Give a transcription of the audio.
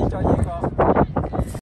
一张一个